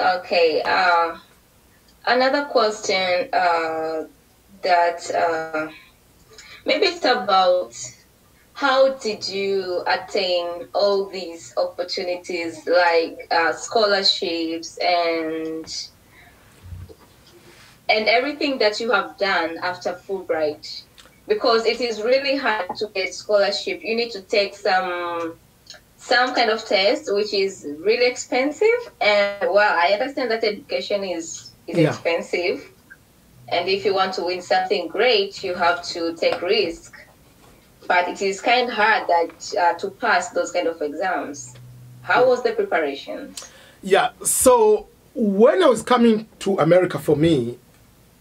Okay. Uh, another question uh, that uh, maybe it's about how did you attain all these opportunities like uh, scholarships and and everything that you have done after Fulbright? Because it is really hard to get scholarship. You need to take some some kind of test, which is really expensive. And well, I understand that education is is Yeah. expensive, and if you want to win something great, you have to take risk. But it is kind of hard that uh, to pass those kind of exams. How was the preparation? Yeah, so when I was coming to America for me,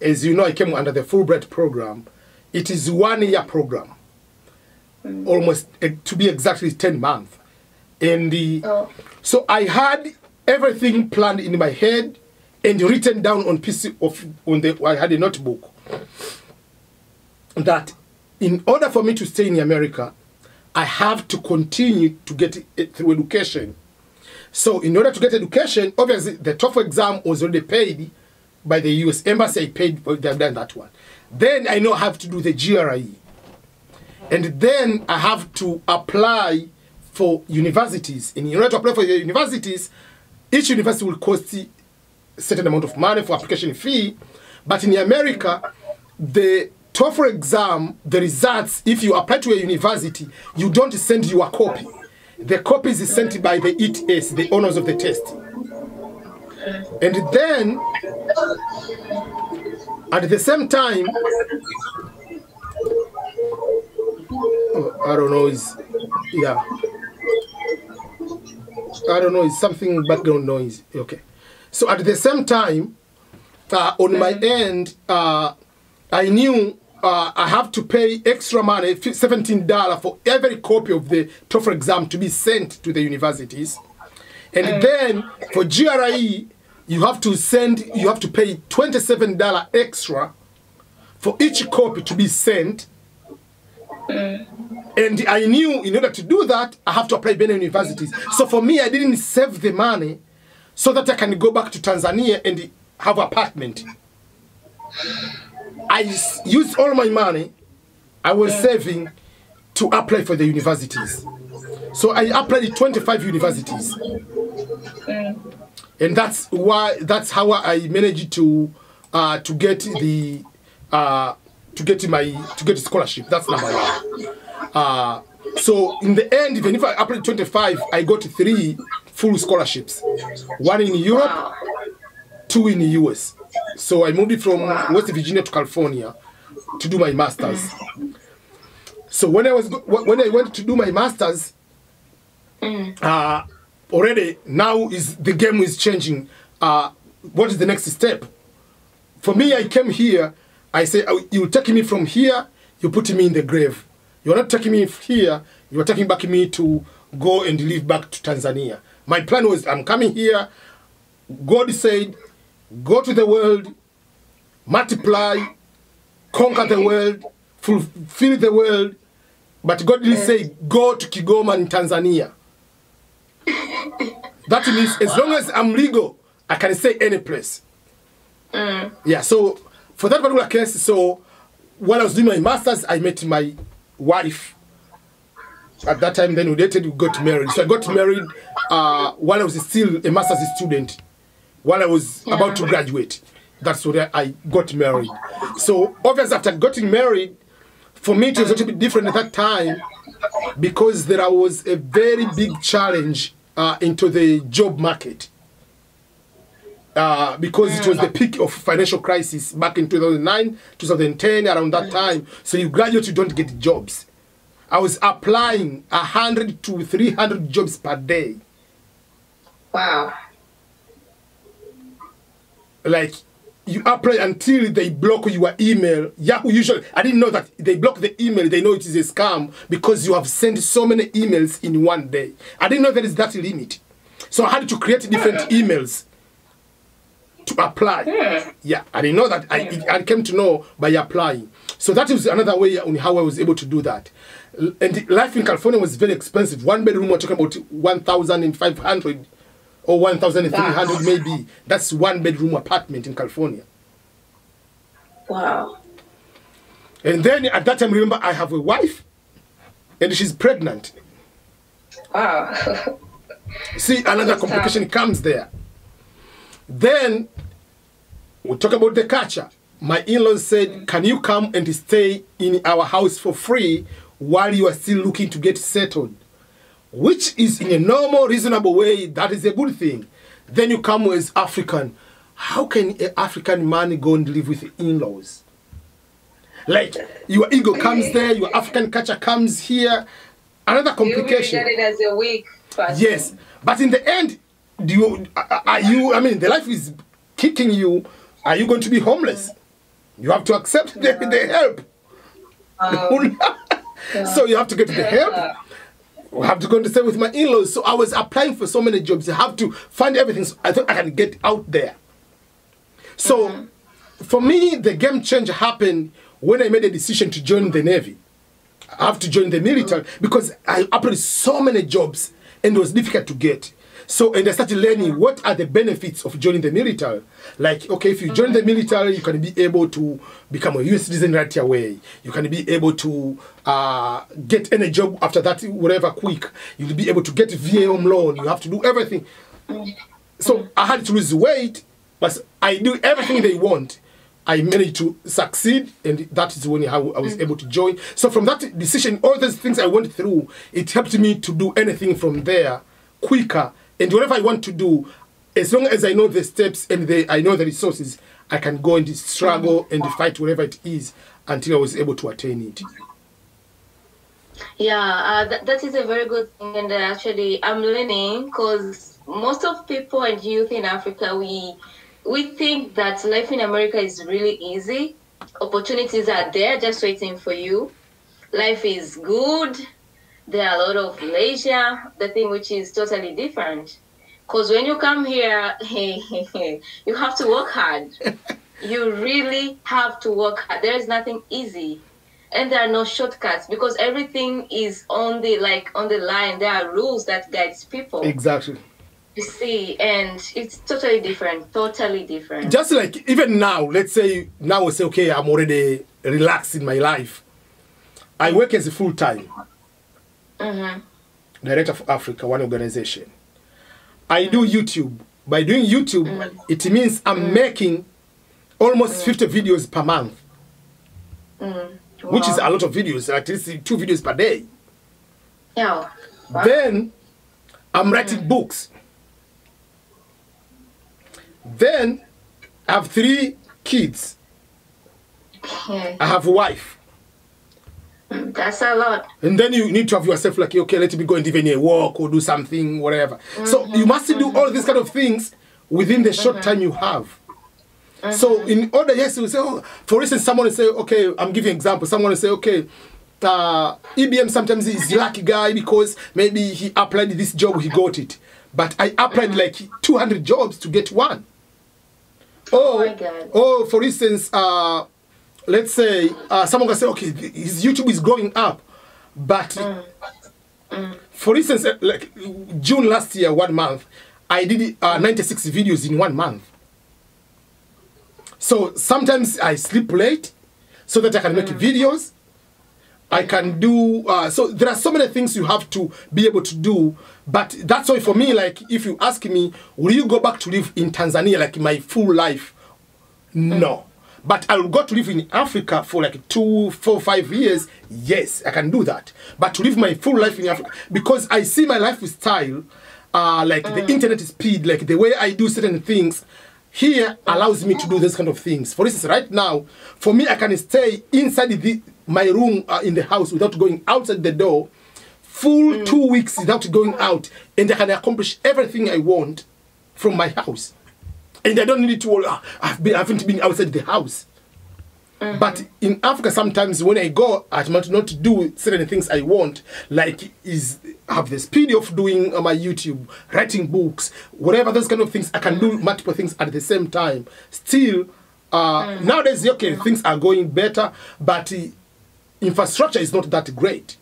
as you know, I came under the Fulbright program. It is one year program, almost eh, to be exactly 10 months. And the, Oh. so I had everything planned in my head and written down on piece of on the I had a notebook that in order for me to stay in America, I have to continue to get it through education. So in order to get education, obviously the TOEFL exam was already paid by the U.S. Embassy. I paid for they've done that one. Then I know I have to do the GRE, and then I have to apply for universities. In order to apply for the universities, each university will cost a certain amount of money for application fee. But in America, the TOEFL exam, the results, if you apply to a university, you don't send your copy. The copies is sent by the ETS, the owners of the test. And then, at the same time, I don't know, is yeah. I don't know, it's something background noise. Okay. So at the same time, uh, on my end, uh, I knew uh, I have to pay extra money, $17 for every copy of the TOEFL exam to be sent to the universities. And then for GRE, you have to send, you have to pay $27 extra for each copy to be sent. And I knew in order to do that, I have to apply Benin universities. So for me, I didn't save the money so that I can go back to Tanzania and have apartment. I used all my money I was saving to apply for the universities. So I applied to 25 universities. And that's why that's how I managed to uh, to get the uh, to get my to get a scholarship. That's number one. Uh, so in the end, even if I applied 25, I got three full scholarships. One in Europe, two in the US. So I moved from West Virginia to California to do my masters. So when I was when I went to do my masters, uh, already now is the game is changing. Uh, what is the next step? For me, I came here. I say "Oh, you take me from here. You put me in the grave. You are not taking me here. You are taking back me to go and live back to Tanzania. My plan was I'm coming here. God said, go to the world, multiply, conquer the world, fulfill the world. But God didn't say, go to Kigoma in Tanzania. That means as long as I'm legal, I can stay any place. Yeah, so for that particular case, so while I was doing my master's, I met my wife. At that time, then we dated, we got married. So I got married uh, while I was still a master's student, while I was about to graduate. That's where I got married. So obviously, after getting married, for me it was a little bit different at that time because there was a very big challenge uh, into the job market. Uh, because it was the peak of financial crisis back in 2009, 2010, around that time. So you graduate, you don't get jobs. I was applying 100 to 300 jobs per day. Wow. Like you apply until they block your email. Yahoo usually, I didn't know that they block the email. They know it is a scam because you have sent so many emails in one day. I didn't know there is that limit. So I had to create different emails to apply. Hmm. Yeah, I didn't know that. I, I came to know by applying. So that is another way on how I was able to do that. And life in California was very expensive. One bedroom, we're talking about 1,500 or 1,300 maybe. That's one bedroom apartment in California. Wow. And then at that time, remember, I have a wife and she's pregnant. Wow. See, another complication comes there. Then we talk about the culture. My in-laws said, "Can you come and stay in our house for free while you are still looking to get settled?" Which is in a normal, reasonable way. That is a good thing. Then you come as African. How can an African man go and live with in-laws? Like your ego comes there, your African culture comes here. Another complication. got it as a weak person. Yes, but in the end, do you are you? I mean, the life is kicking you. Are you going to be homeless? You have to accept the, the help. Um, so you have to get the help. I have to go and stay with my in-laws. So I was applying for so many jobs. I have to find everything. So I thought I can get out there. So for me, the game change happened when I made a decision to join the Navy. I have to join the military because I applied so many jobs and it was difficult to get. So and I started learning what are the benefits of joining the military. Like, okay, if you join the military, you can be able to become a US citizen right away. You can be able to uh, get any job after that, whatever, quick. You'll be able to get VA home loan. You have to do everything. So I had to lose weight, but I do everything they want. I managed to succeed, and that is when I I was able to join. So from that decision, all those things I went through, it helped me to do anything from there quicker. And whatever I want to do, as long as I know the steps and the, I know the resources, I can go and struggle and fight whatever it is until I was able to attain it. Yeah, uh, that, that is a very good thing, and uh, actually, I'm learning because most of people and youth in Africa, we we think that life in America is really easy. Opportunities are there, just waiting for you. Life is good. There are a lot of leisure. The thing which is totally different, because when you come here, you have to work hard. you really have to work hard. There is nothing easy and there are no shortcuts because everything is on the like on the line there are rules that guides people Exactly. you see and it's totally different totally different just like even now let's say now we say okay i'm already relaxed in my life i work as a full-time Mhm. director of africa one organization. I do mm-hmm. youtube. By doing youtube mm. it means i'm mm. making almost mm. 50 videos per month. Which is a lot of videos at least two videos per day. Yeah. Wow. then i'm writing books. Then i have three kids. I have a wife. Mm, that's a lot And then you need to have yourself like, okay, let me go and even a walk or do something, whatever. So you must do all these kind of things within the short time you have. So in order, yes, you say, oh, for instance, someone will say, okay, I'm giving example. Someone will say, okay, uh, EBM sometimes is lucky guy because maybe he applied this job, he got it. But I applied like 200 jobs to get one. Oh Oh, my God. oh, for instance, uh, let's say uh, someone can say, okay, his YouTube is growing up, but for instance, uh, like June last year, one month, I did uh, 96 videos in one month. So sometimes I sleep late so that I can make videos. I can do uh, so. There are so many things you have to be able to do, but that's why for me, like if you ask me, will you go back to live in Tanzania like my full life? No. But I will go to live in Africa for like two, four, five years. Yes, I can do that. But to live my full life in Africa, because I see my lifestyle, uh, like the internet speed, like the way I do certain things, here allows me to do this kind of things. For instance, right now, for me, I can stay inside the, my room uh, in the house without going outside the door, full two weeks without going out, and I can accomplish everything I want from my house and I don't need to. Uh, I've been, I haven't been outside the house. But in Africa, sometimes when I go, I might not do certain things I want, like is have the speed of doing uh, my YouTube, writing books, whatever those kind of things. I can do multiple things at the same time. Still, uh, nowadays, okay, things are going better, but uh, infrastructure is not that great.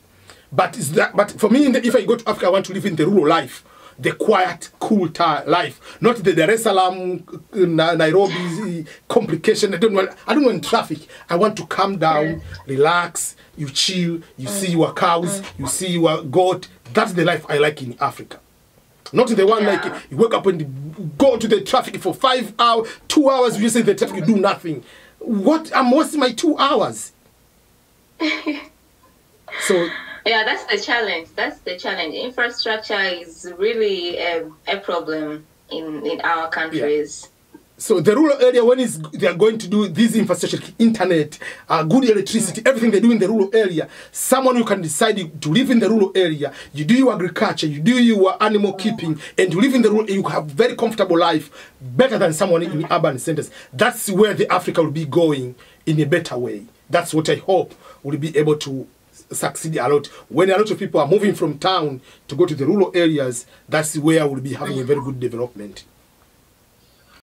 But is that? But for me, the, if I go to Africa, I want to live in the rural life. The quiet, cool life, not the Dar es Salaam, uh, Na- Nairobi complication. I don't want. I don't want traffic. I want to calm down, relax. You chill. You see your cows. You see your goat. That's the life I like in Africa. Not the one Yeah. like you wake up and go to the traffic for five hours, two hours. You say the traffic, you do nothing. What? I'm wasting my two hours. so Yeah, that's the challenge. That's the challenge. Infrastructure is really a, a problem in, in our countries. So the rural area, when is they are going to do this infrastructure, internet, uh, good electricity, everything they do in the rural area, someone who can decide to live in the rural area, you do your agriculture, you do your animal keeping, and you live in the rural, you have very comfortable life, better than someone in urban centers. That's where the Africa will be going in a better way. That's what I hope we'll be able to succeed a lot. When a lot of people are moving from town to go to the rural areas, that's where we'll be having a very good development.